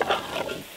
あっ!